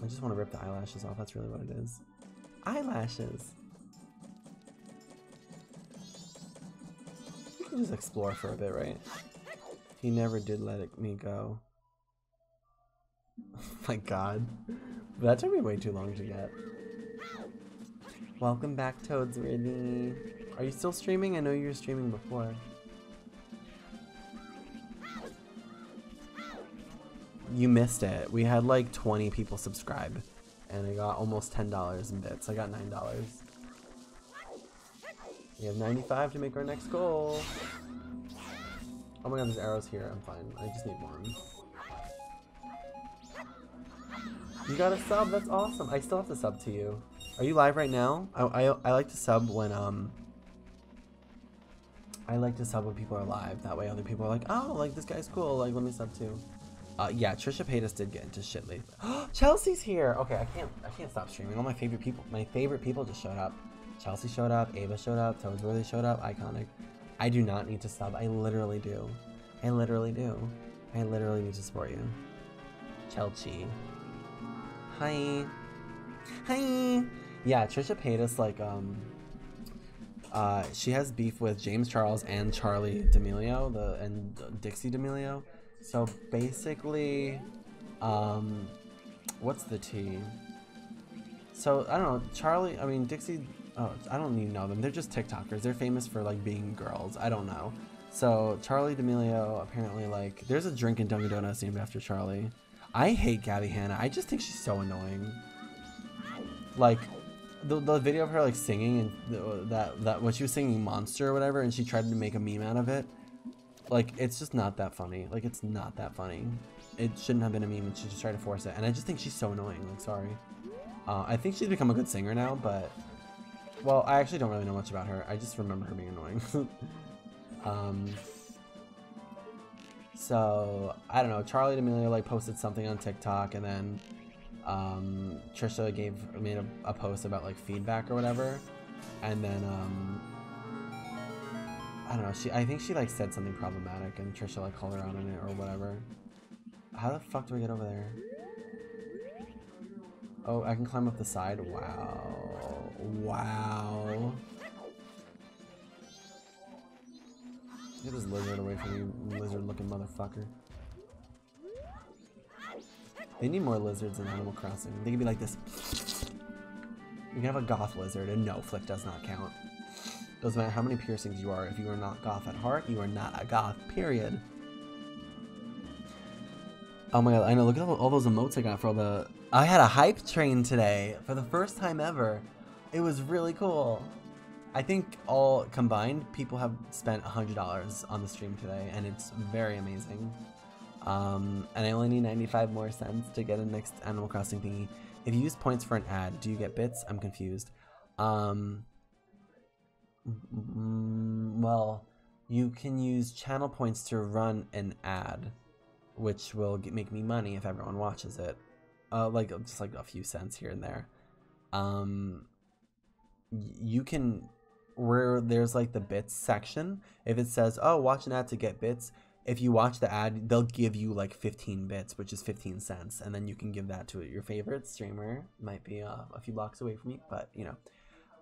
I just want to rip the eyelashes off. That's really what it is. Eyelashes. We can just explore for a bit, right? He never did let it, me go. Oh my god. That took me way too long to get. Welcome back, Toads Ridley. Are you still streaming? I know you were streaming before. You missed it. We had like 20 people subscribe, and I got almost $10 in bits. I got $9. We have 95 to make our next goal. Oh my god, there's arrows here. I'm fine. I just need one. You got a sub? That's awesome. I still have to sub to you. Are you live right now? I, I, I like to sub when, um... I like to sub when people are live. That way other people are like, oh, like, this guy's cool. Like, let me sub too. Uh, yeah, Trisha Paytas did get into shit lately. Chelsea's here! Okay, I can't, I can't stop streaming. All my favorite people, my favorite people just showed up. Chelsea showed up, Ava showed up, Toadsworthy showed up, Iconic. I do not need to sub. I literally do. I literally do. I literally need to support you. Chelsea. Hi. Hi. Yeah, Trisha Paytas, like, um, uh, she has beef with James Charles and Charli D'Amelio, the and Dixie D'Amelio. So basically, um, what's the T? So I don't know, Charli. I mean Dixie. Oh, I don't even know them. They're just TikTokers. They're famous for like being girls. I don't know. So Charli D'Amelio apparently like there's a drink in Dunkin' Donuts named after Charli. I hate Gabbie Hanna. I just think she's so annoying. Like the, the video of her like singing and the, that that when she was singing Monster or whatever, and she tried to make a meme out of it. Like it's just not that funny. Like it's not that funny. It shouldn't have been a meme, and she just tried to force it. And I just think she's so annoying. Like sorry. Uh, I think she's become a good singer now, but well, I actually don't really know much about her. I just remember her being annoying. um, so I don't know. Charli D'Amelio like posted something on TikTok, and then um, Trisha gave made a, a, post about like feedback or whatever, and then um, I don't know. She I think she like said something problematic, and Trisha like called her out on it or whatever. How the fuck do we get over there? Oh, I can climb up the side. Wow, wow. Get this lizard away from you, lizard-looking motherfucker. They need more lizards in Animal Crossing. They can be like this. You can have a goth lizard, and no, Flick does not count. Doesn't matter how many piercings you are, if you are not goth at heart, you are not a goth, period. Oh my god, I know, look at all, all those emotes I got for all the... I had a hype train today, for the first time ever. It was really cool. I think all combined, people have spent $100 on the stream today, and it's very amazing. Um, and I only need 95 more cents to get a next Animal Crossing thingy. If you use points for an ad, do you get bits? I'm confused. Um, mm, well, you can use channel points to run an ad, which will get, make me money if everyone watches it. Uh, like just like a few cents here and there. Um, you can where there's like the bits section. If it says, "Oh, watch an ad to get bits," if you watch the ad, they'll give you like 15 bits, which is 15 cents, and then you can give that to your favorite streamer. Might be uh, a few blocks away from you, but you know.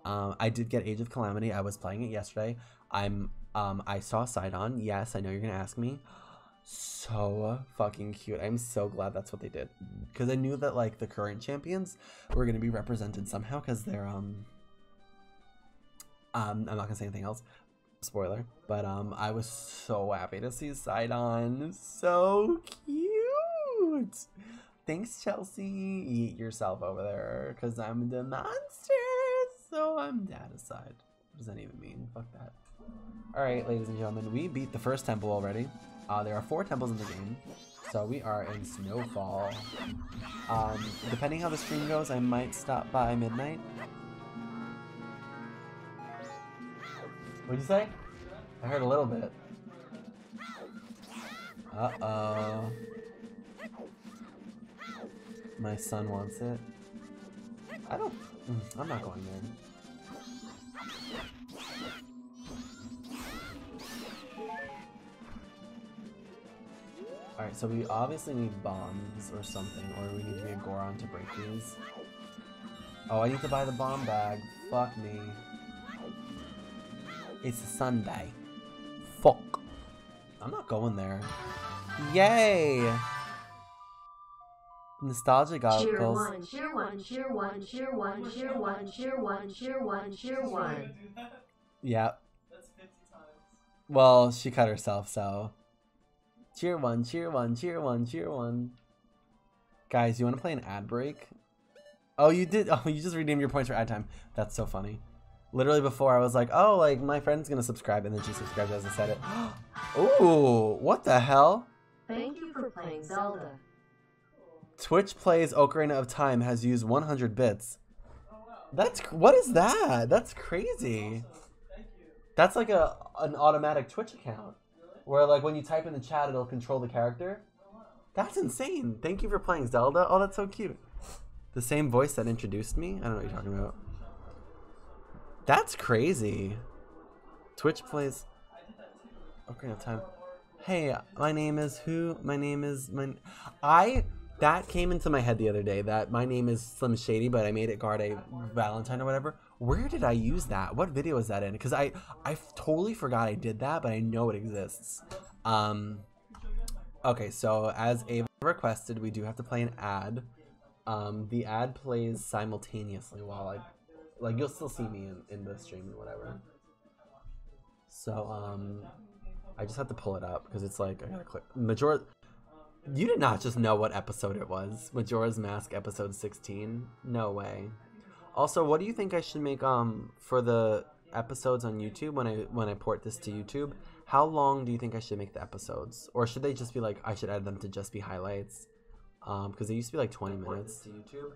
Um, I did get Age of Calamity. I was playing it yesterday. I'm um, I saw Sidon. Yes, I know you're gonna ask me. So fucking cute. I'm so glad that's what they did because I knew that like the current champions were gonna be represented somehow because they're um. Um, I'm not gonna say anything else, spoiler, but um, I was so happy to see Sidon. So cute. Thanks, Chelsea. Eat yourself over there, cause I'm the monster. So I'm dad aside. What does that even mean? Fuck that. All right, ladies and gentlemen, we beat the first temple already. Uh, there are four temples in the game, so we are in Snowfall. Um, depending how the stream goes, I might stop by midnight What'd you say? I heard a little bit. Uh-oh. My son wants it. I don't... Mm, I'm not going there. Alright, so we obviously need bombs or something, or we need to be a Goron to break these. Oh, I need to buy the bomb bag. Fuck me. It's a Sunday. Fuck. I'm not going there. Yay! Nostalgia Cheer goggles. one, cheer one, cheer one, cheer one, cheer one, cheer one, cheer one, cheer one. Yeah. Well, she cut herself, so. Cheer one, cheer one, cheer one, cheer one. Guys, you want to play an ad break? Oh, you did. Oh, you just redeemed your points for ad time. That's so funny. Literally before I was like, oh, like my friend's gonna subscribe, and then she subscribed as I said it. Ooh, what the hell? Thank you for playing Zelda. Twitch plays Ocarina of Time has used 100 bits. That's what is that? That's crazy. That's like a an automatic Twitch account where like when you type in the chat it'll control the character. That's insane. Thank you for playing Zelda. Oh, that's so cute. The same voice that introduced me? I don't know what you're talking about. That's crazy. Twitch plays Ocarina of Time. Hey, my name is who? My name is my. I that came into my head the other day. That my name is Slim Shady, but I made it Garde Valentine or whatever. Where did I use that? What video is that in? Because I I totally forgot I did that, but I know it exists. Um. Okay, so as Ava requested, we do have to play an ad. Um, the ad plays simultaneously while I, like, you'll still see me in, in the stream or whatever. So, um, I just have to pull it up because it's like I gotta click. Major, you did not just know what episode it was. Majora's Mask episode sixteen. No way. Also, what do you think I should make um for the episodes on YouTube when I when I port this to YouTube? How long do you think I should make the episodes, or should they just be like I should add them to just be highlights? Um, because they used to be like twenty minutes to YouTube.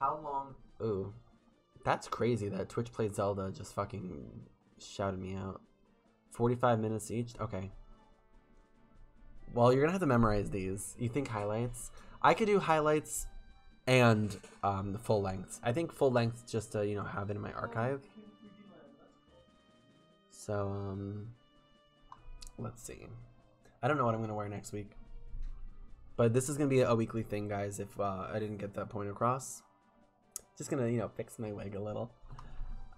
How long? Ooh, that's crazy. That Twitch Play Zelda just fucking shouted me out. 45 minutes each? Okay. Well, you're gonna have to memorize these. You think highlights? I could do highlights and um, the full lengths. I think full length just to, you know, have it in my archive. So, um, let's see. I don't know what I'm gonna wear next week. But this is gonna be a weekly thing, guys, if uh, I didn't get that point across. Just gonna, you know, fix my wig a little.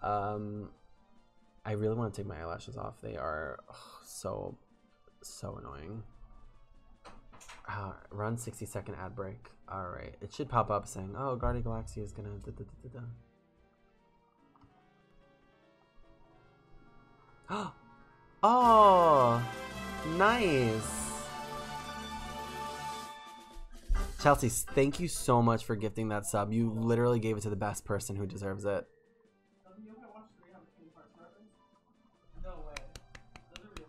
Um, I really want to take my eyelashes off. They are ugh, so, so annoying. Uh, run 60 second ad break. Alright. It should pop up saying, oh, Garde Galaxia is gonna. Da, da, da, oh! Nice! Chelsea, thank you so much for gifting that sub. You literally gave it to the best person who deserves it.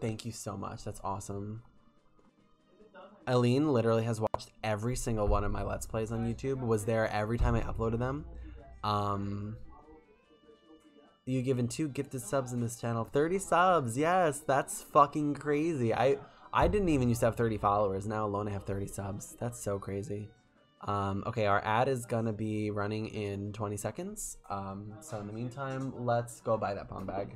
Thank you so much. That's awesome. Aline literally has watched every single one of my Let's Plays on YouTube. Was there every time I uploaded them. Um, you given two gifted subs in this channel. 30 subs. Yes, that's fucking crazy. I I didn't even used to have 30 followers. Now alone I have 30 subs. That's so crazy. Um, okay, our ad is gonna be running in 20 seconds. Um, so in the meantime, let's go buy that pong bag.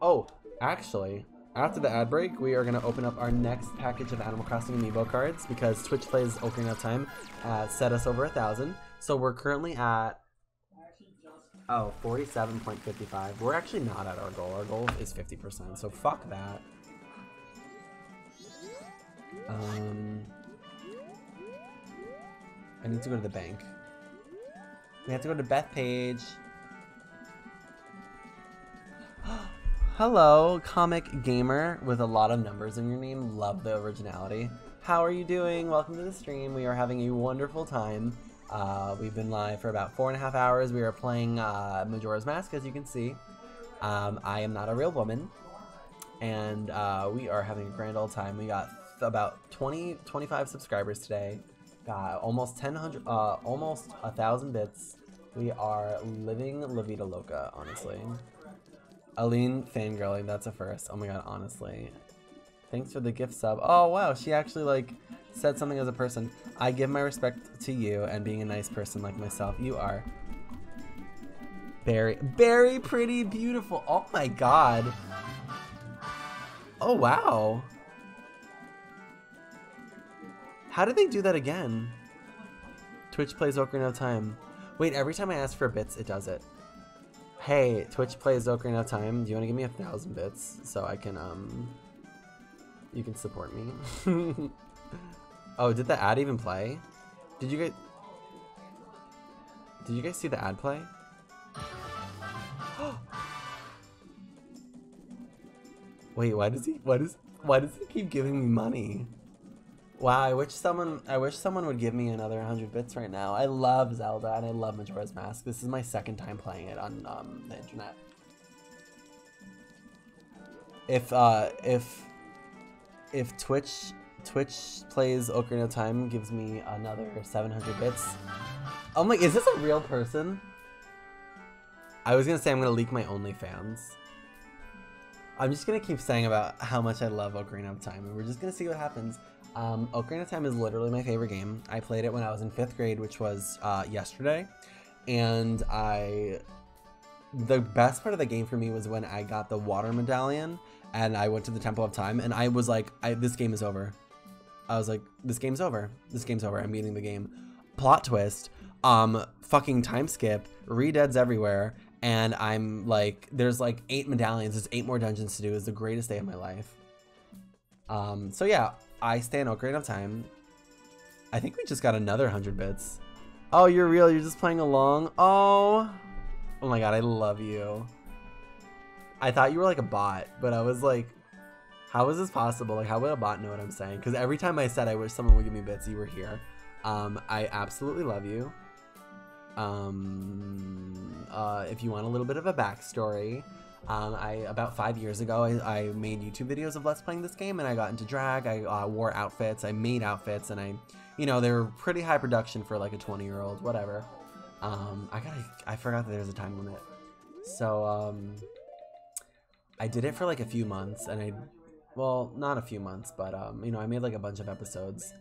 Oh, actually, after the ad break, we are going to open up our next package of Animal Crossing Amiibo cards because Twitch Plays Ocarina of Time uh, set us over a thousand. So we're currently at oh 47.55. We're actually not at our goal. Our goal is 50%. So fuck that. Um, I need to go to the bank. We have to go to Beth Page. Hello, comic gamer with a lot of numbers in your name. Love the originality. How are you doing? Welcome to the stream. We are having a wonderful time. Uh, we've been live for about four and a half hours. We are playing uh, Majora's Mask, as you can see. Um, I am not a real woman, and uh, we are having a grand old time. We got about 20, 25 subscribers today. Got almost 1,000, uh, almost a thousand bits. We are living La Vida Loca, honestly. Aline fangirling, that's a first. Oh my god, honestly. Thanks for the gift sub. Oh wow, she actually like said something as a person. I give my respect to you and being a nice person like myself. You are very, very pretty, beautiful. Oh my god. Oh wow. How did they do that again? Twitch plays Ocarina of Time. Wait, every time I ask for bits, it does it. Hey, Twitch plays Ocarina of Time. Do you want to give me a thousand bits so I can, um... You can support me? oh, did the ad even play? Did you guys... Did you guys see the ad play? Wait, why does he? Why does? Why does he keep giving me money? Wow, I wish someone. I wish someone would give me another 100 bits right now. I love Zelda and I love Majora's Mask. This is my second time playing it on um, the internet. If uh, if if Twitch Twitch plays Ocarina of Time gives me another 700 bits. I'm like, is this a real person? I was gonna say I'm gonna leak my OnlyFans. I'm just gonna keep saying about how much I love Ocarina of Time, and we're just gonna see what happens. Um, Ocarina of Time is literally my favorite game. I played it when I was in fifth grade, which was uh, yesterday, and I. The best part of the game for me was when I got the water medallion and I went to the Temple of Time, and I was like, I, "This game is over." I was like, "This game's over. This game's over. I'm beating the game." Plot twist. Um, fucking time skip. Redeads everywhere and I'm like, there's like eight medallions, there's eight more dungeons to do. It's the greatest day of my life. Um, so yeah, I stay in Ocarina of Time. I think we just got another 100 bits. Oh, you're real, you're just playing along? Oh, oh my god, I love you. I thought you were like a bot, but I was like, how is this possible? Like, how would a bot know what I'm saying? Because every time I said I wish someone would give me bits, you were here. Um, I absolutely love you. Um, uh, if you want a little bit of a backstory, um, I about five years ago I, I, made YouTube videos of Let's Playing this game, and I got into drag. I uh, wore outfits, I made outfits, and I, you know, they were pretty high production for like a 20 year old, whatever. Um, I got I forgot that there's a time limit, so um, I did it for like a few months, and I, well, not a few months, but um, you know, I made like a bunch of episodes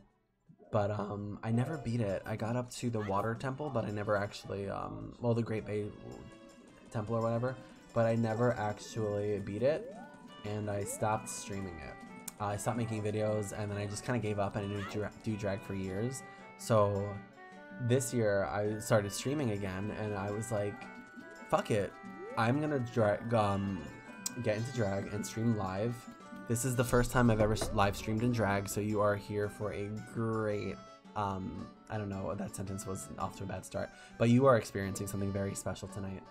but um, I never beat it. I got up to the water temple, but I never actually, um, well, the Great Bay Temple or whatever, but I never actually beat it, and I stopped streaming it. Uh, I stopped making videos, and then I just kind of gave up, and I didn't dra do drag for years. So this year, I started streaming again, and I was like, fuck it. I'm gonna drag, um, get into drag and stream live this is the first time I've ever live streamed in drag, so you are here for a great, um, I don't know, that sentence was off to a bad start, but you are experiencing something very special tonight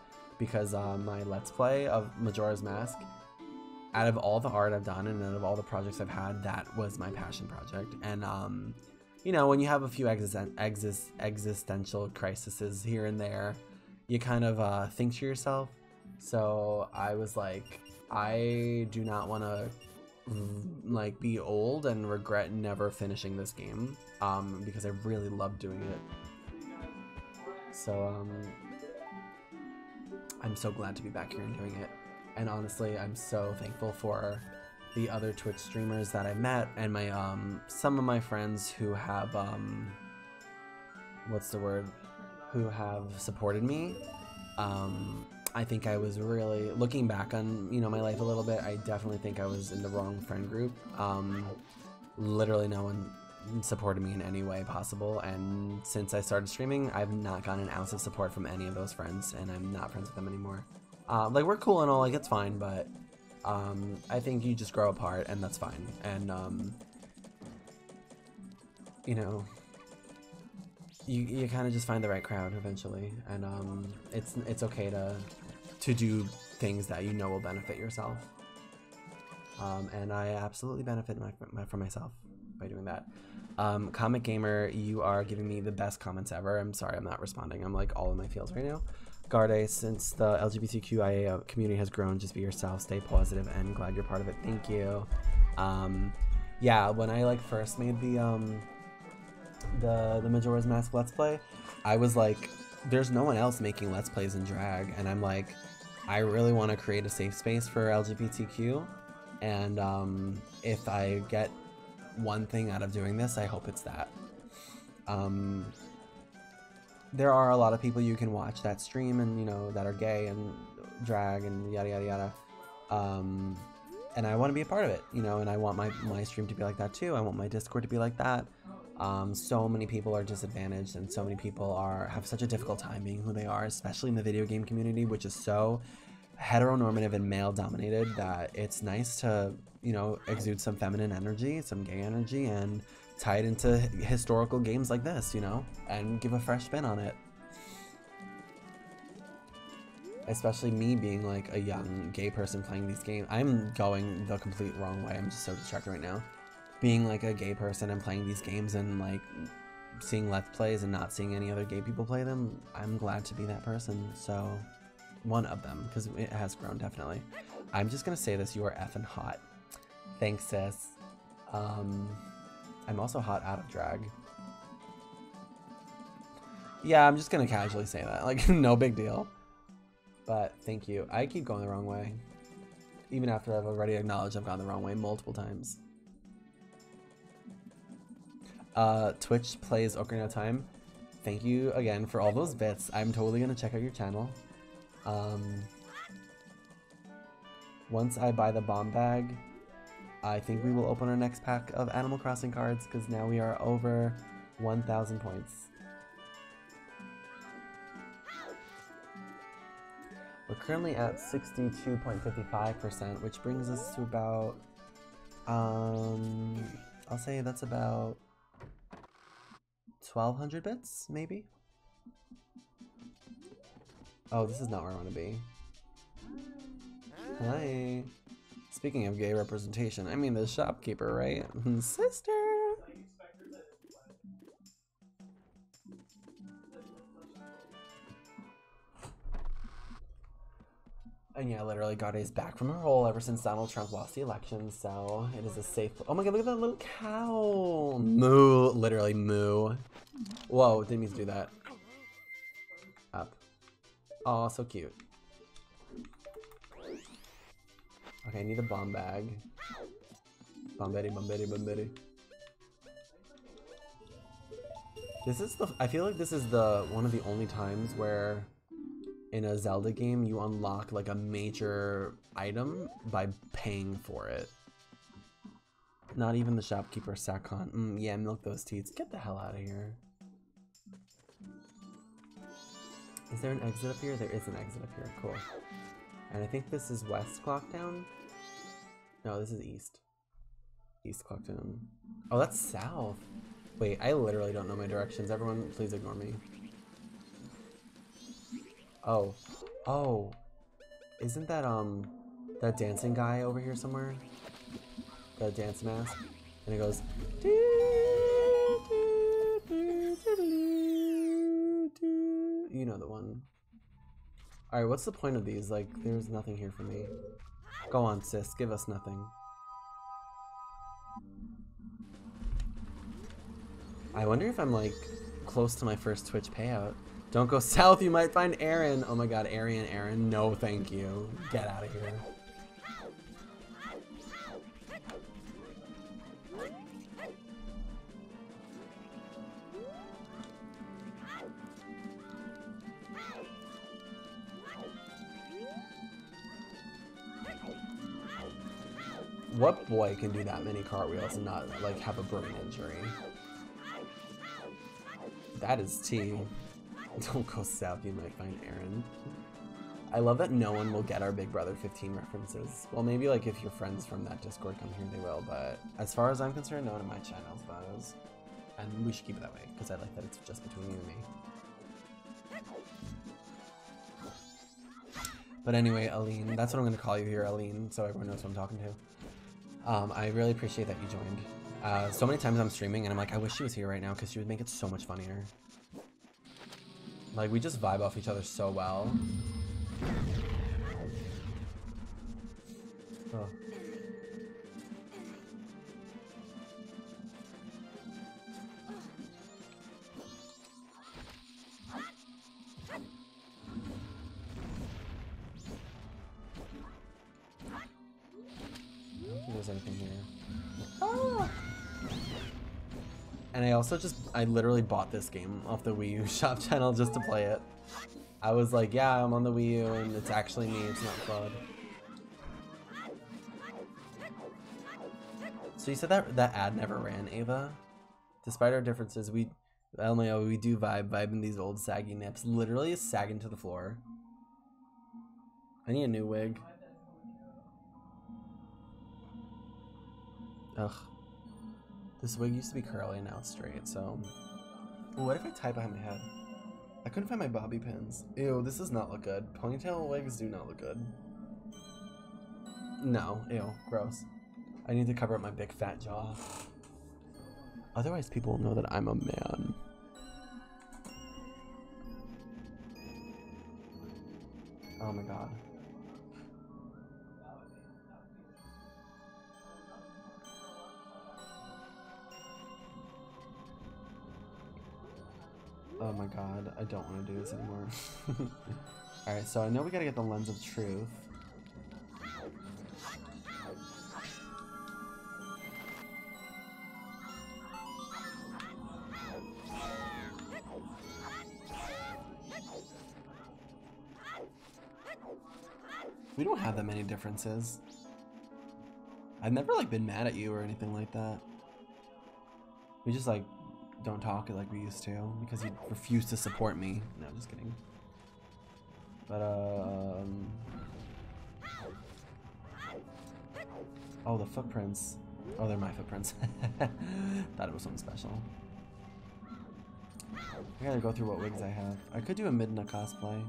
because uh, my Let's Play of Majora's Mask, out of all the art I've done and out of all the projects I've had, that was my passion project. And, um, you know, when you have a few existen exist existential crises here and there, you kind of uh, think to yourself. So I was like, I do not want to like be old and regret never finishing this game um, because I really love doing it. So um, I'm so glad to be back here and doing it. And honestly, I'm so thankful for the other Twitch streamers that I met and my um some of my friends who have um what's the word who have supported me um I think I was really looking back on you know my life a little bit. I definitely think I was in the wrong friend group. Um, literally, no one supported me in any way possible. And since I started streaming, I've not gotten an ounce of support from any of those friends, and I'm not friends with them anymore. Uh, like we're cool and all, like it's fine, but um, I think you just grow apart, and that's fine. And um, you know, you, you kind of just find the right crowd eventually, and um, it's it's okay to to do things that you know will benefit yourself. Um, and I absolutely benefit my, my, from myself by doing that. Um, Comic Gamer, you are giving me the best comments ever. I'm sorry, I'm not responding. I'm like all in my feels right now. Garde, since the LGBTQIA community has grown, just be yourself, stay positive, and glad you're part of it. Thank you. Um, yeah, when I like first made the um, the the Majora's Mask Let's Play, I was like, there's no one else making Let's Plays in drag, and I'm like, I really want to create a safe space for LGBTQ, and um, if I get one thing out of doing this, I hope it's that. Um, there are a lot of people you can watch that stream and you know that are gay and drag and yada yada yada. Um, and I want to be a part of it, you know, and I want my my stream to be like that too. I want my Discord to be like that. Um, so many people are disadvantaged, and so many people are have such a difficult time being who they are, especially in the video game community, which is so heteronormative and male dominated that it's nice to you know exude some feminine energy, some gay energy, and tie it into historical games like this, you know, and give a fresh spin on it especially me being like a young gay person playing these games. I'm going the complete wrong way. I'm just so distracted right now. Being like a gay person and playing these games and like seeing let's plays and not seeing any other gay people play them, I'm glad to be that person. So, one of them, because it has grown definitely. I'm just gonna say this: you are effing hot. Thanks, sis. Um, I'm also hot out of drag. Yeah, I'm just gonna casually say that. Like, no big deal. But thank you. I keep going the wrong way. Even after I've already acknowledged I've gone the wrong way multiple times. Uh, Twitch plays Ocarina of Time. Thank you again for all those bits. I'm totally gonna check out your channel. Um, once I buy the bomb bag, I think we will open our next pack of Animal Crossing cards because now we are over 1,000 points. We're currently at 62.55%, which brings us to about, um, I'll say that's about 1200 bits, maybe? Oh, this is not where I want to be. Hi. Speaking of gay representation, I mean the shopkeeper, right? Sister! And yeah, literally, Garde is back from her hole ever since Donald Trump lost the election, so it is a safe. Oh my god, look at that little cow! Moo, literally moo. Whoa, didn't mean to do that. Oh, so cute. Okay, I need a bomb bag. Bombetti, bombetti, bombetti. This is the. I feel like this is the one of the only times where in a Zelda game, you unlock like a major item by paying for it. Not even the shopkeeper Sakon. Mm, yeah, milk those teats. Get the hell out of here. Is there an exit up here? There is an exit up here. Cool. And I think this is West Clocktown. No, this is East. East Clocktown. Oh, that's South. Wait, I literally don't know my directions. Everyone, please ignore me. Oh. Oh. Isn't that, um, that dancing guy over here somewhere? The dance mask? And it goes, you know the one. Alright, what's the point of these? Like, there's nothing here for me. Go on, sis, give us nothing. I wonder if I'm, like, close to my first Twitch payout. Don't go south, you might find Aaryn. Oh my god, Arian, Aaryn, no thank you. Get out of here. What boy can do that many cartwheels and not, like, have a brain injury? That is tea. Don't go south, you might find Aaryn. I love that no one will get our Big Brother 15 references. Well, maybe like if your friends from that Discord come here, they will, but as far as I'm concerned, no one in my channel does. And we should keep it that way, because I like that it's just between you and me. But anyway, Aline, that's what I'm going to call you here, Aline, so everyone knows who I'm talking to. Um, I really appreciate that you joined. Uh, so many times I'm streaming and I'm like, I wish she was here right now because she would make it so much funnier. Like, we just vibe off each other so well. Oh. There's anything here. Ah! And I also just, I literally bought this game off the Wii U shop channel just to play it. I was like, yeah, I'm on the Wii U and it's actually me, it's not FUD. So you said that that ad never ran, Ava? Despite our differences, we LMAO we do vibe vibing these old saggy nips. Literally sagging to the floor. I need a new wig. Ugh. This wig used to be curly and now it's straight, so. What if I tie behind my head? I couldn't find my bobby pins. Ew, this does not look good. Ponytail wigs do not look good. No, ew, gross. I need to cover up my big fat jaw. Otherwise, people will know that I'm a man. Oh my god. My god, I don't want to do this anymore. Alright, so I know we gotta get the lens of truth. We don't have that many differences. I've never like been mad at you or anything like that. We just like don't talk like we used to because you refuse to support me. No, just kidding. But um Oh, the footprints. Oh, they're my footprints. Thought it was something special. I gotta go through what wigs I have. I could do a Midna cosplay.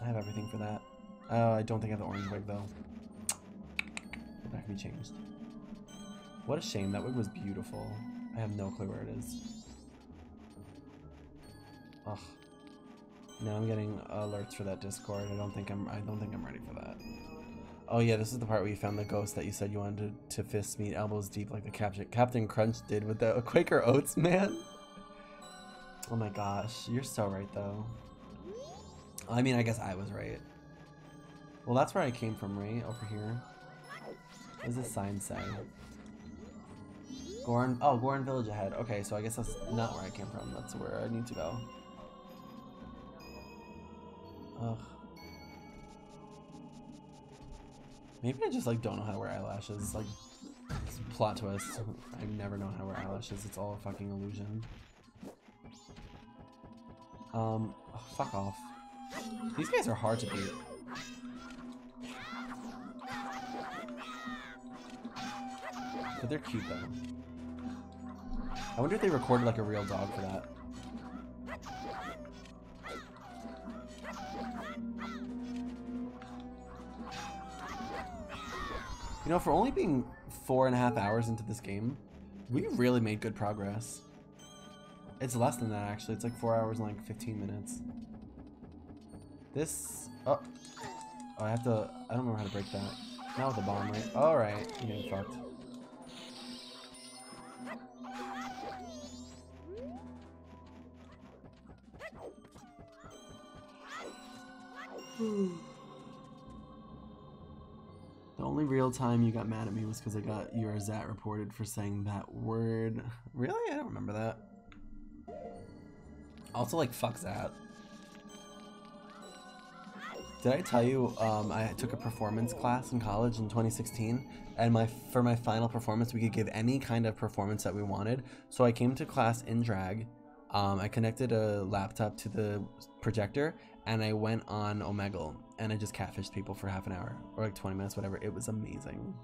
I have everything for that. Oh, I don't think I have the orange wig though. But that can be changed. What a shame. That wig was beautiful. I have no clue where it is. Ugh. Now I'm getting alerts for that Discord. I don't think I'm. I don't think I'm ready for that. Oh yeah, this is the part where you found the ghost that you said you wanted to, to fist meet elbows deep like the Captain Captain Crunch did with the Quaker Oats man. Oh my gosh, you're so right though. I mean, I guess I was right. Well, that's where I came from, right? Over here. What does this sign say? Goron, oh, Goron Village ahead. Okay, so I guess that's not where I came from. That's where I need to go. Ugh. Maybe I just like don't know how to wear eyelashes. Like, plot twist. I've never known how to wear eyelashes. It's all a fucking illusion. Um, oh, fuck off. These guys are hard to beat. But they're cute though. I wonder if they recorded like a real dog for that. You know, for only being four and a half hours into this game, we really made good progress. It's less than that actually. It's like four hours and like 15 minutes. This, oh, oh I have to, I don't remember how to break that. Not with the bomb, right? Alright, you're getting fucked. The only real time you got mad at me was because I got your Zat reported for saying that word. Really? I don't remember that. Also, like, fuck Zat. Did I tell you um, I took a performance class in college in 2016, and my for my final performance we could give any kind of performance that we wanted. So I came to class in drag. Um, I connected a laptop to the projector, and I went on Omegle, and I just catfished people for half an hour or like 20 minutes, whatever. It was amazing,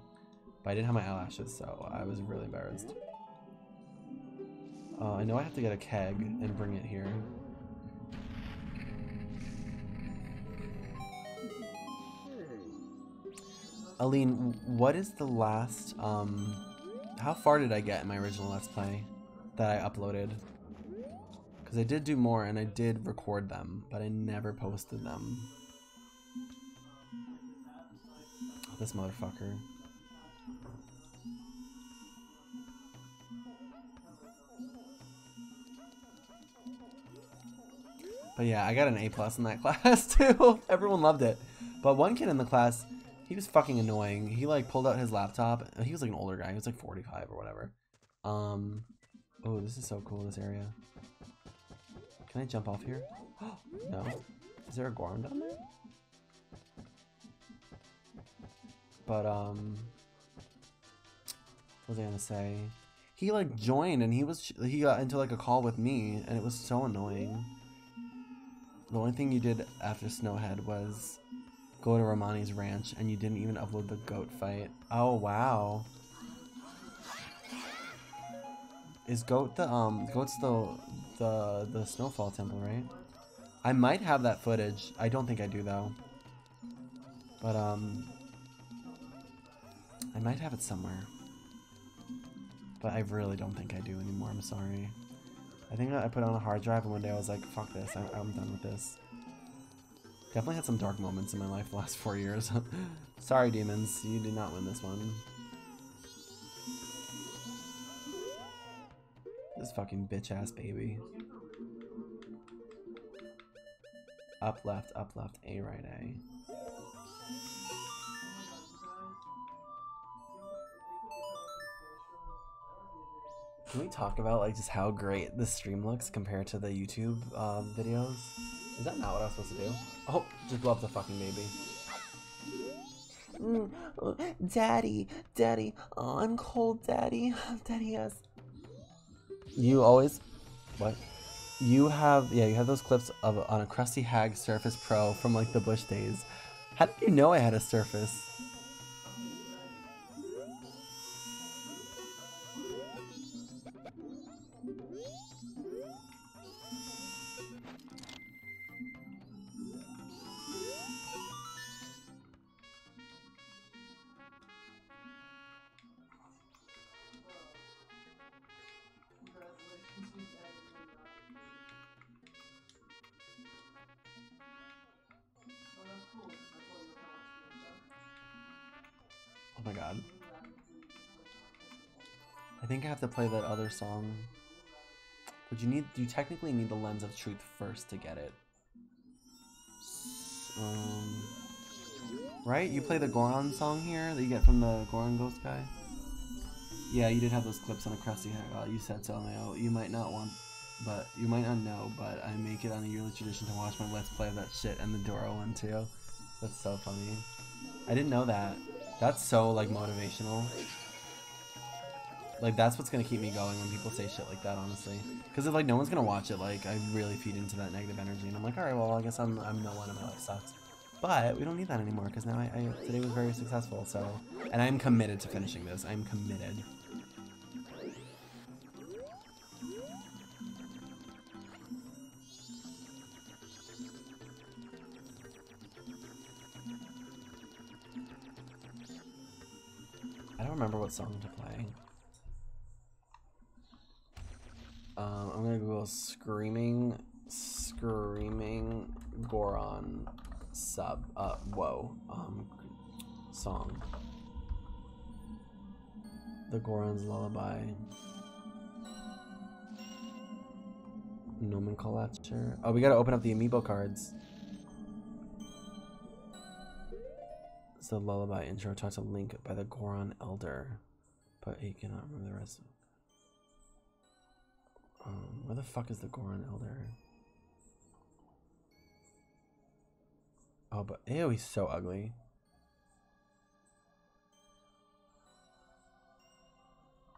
but I didn't have my eyelashes, so I was really embarrassed. Uh, I know I have to get a keg and bring it here. Aline, what is the last, um, how far did I get in my original Let's Play that I uploaded? Because I did do more and I did record them, but I never posted them. This motherfucker. But yeah, I got an A plus in that class too. Everyone loved it. But one kid in the class, he was fucking annoying. He like pulled out his laptop. He was like an older guy. He was like 45 or whatever. Um, oh, this is so cool. This area. Can I jump off here? no. Is there a Goron down there? But um, what was I gonna say? He like joined and he was he got into like a call with me and it was so annoying. The only thing you did after Snowhead was go to Romani's ranch and you didn't even upload the Goht fight. Oh wow. Is Goht the um Goht's the the the snowfall temple, right? I might have that footage. I don't think I do though. But um I might have it somewhere. But I really don't think I do anymore. I'm sorry. I think I put it on a hard drive and one day I was like, fuck this. I, I'm done with this. Definitely had some dark moments in my life the last four years. sorry, demons. You did not win this one. This fucking bitch ass baby. Up left, up left, A right A. Can we talk about like just how great the stream looks compared to the YouTube um, videos? Is that not what I was supposed to do? Oh, just up the fucking baby. Mm, daddy, daddy, oh, I'm cold, daddy. Daddy has. You always, what? You have yeah, you have those clips of on a crusty Hag Surface Pro from like the Bush days. How did you know I had a Surface? Have to play that other song. Would you need, you technically need the Lens of Truth first to get it. Um, right? You play the Goron song here that you get from the Goron Ghost guy? Yeah, you did have those clips on a Krusty Hack. Uh, you said so, Mayo. You might not want, but you might not know, but I make it on a yearly tradition to watch my Let's Play of that shit and the Doro one too. That's so funny. I didn't know that. That's so like motivational. Like that's what's gonna keep me going when people say shit like that, honestly. Because if like no one's gonna watch it, like I really feed into that negative energy, and I'm like, all right, well, I guess I'm I'm no one, and my life sucks. But we don't need that anymore because now I, I today was very successful. So, and I'm committed to finishing this. I'm committed. I don't remember what song to play. Um, I'm gonna Google screaming, screaming Goron sub. Uh, whoa. Um, song. The Goron's Lullaby. Nomenclature. Oh, we gotta open up the amiibo cards. It's the Lullaby intro. Talks to Link by the Goron Elder. But he cannot remember the rest. Um, where the fuck is the Goron Elder? Oh, but ew, he's so ugly.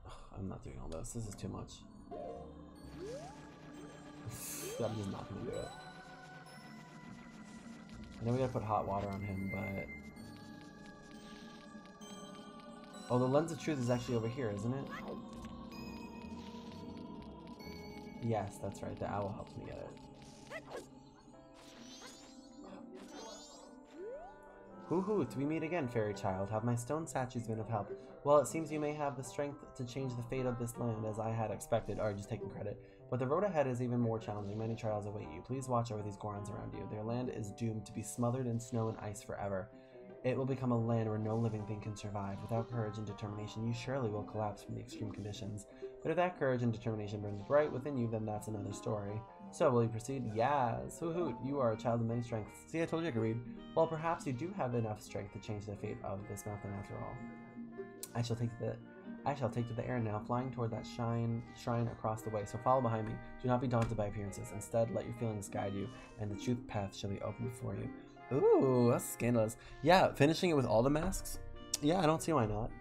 Ugh, I'm not doing all this. This is too much. I'm just not gonna do it. I know we gotta put hot water on him, but. Oh, the lens of truth is actually over here, isn't it? Yes, that's right. The owl helps me get it. Hoo hoot, we meet again, fairy child. Have my stone statues been of help? Well, it seems you may have the strength to change the fate of this land as I had expected, or just taking credit. But the road ahead is even more challenging. Many trials await you. Please watch over these Gorons around you. Their land is doomed to be smothered in snow and ice forever. It will become a land where no living thing can survive. Without courage and determination, you surely will collapse from the extreme conditions. But if that courage and determination burns bright within you, then that's another story. So, will you proceed? Yes! Hoo hoot, you are a child of many strengths. See, I told you I could read. Well, perhaps you do have enough strength to change the fate of this mountain after all. I shall take the I shall take to the air now, flying toward that shine, shrine across the way. So follow behind me. Do not be daunted by appearances. Instead, let your feelings guide you, and the truth path shall be open before you. Ooh, that's scandalous. Yeah, finishing it with all the masks? Yeah, I don't see why not.